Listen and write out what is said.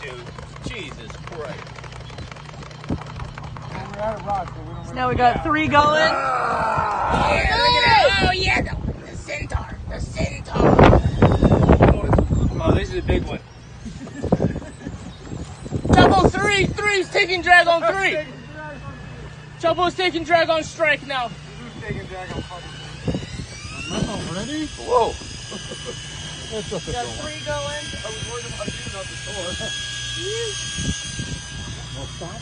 dude. Jesus Christ. And we're out of rock, so we don't So now we got three going. Yeah, look at that. Oh, yeah, the, the centaur. The centaur. Oh, this is a big one. Double three, three's taking drag on three. Chopo's taking drag on strike now. Who's taking drag on fucking Oh. Whoa. That's up the Got three going. I was worried about you, not the door. Nossa,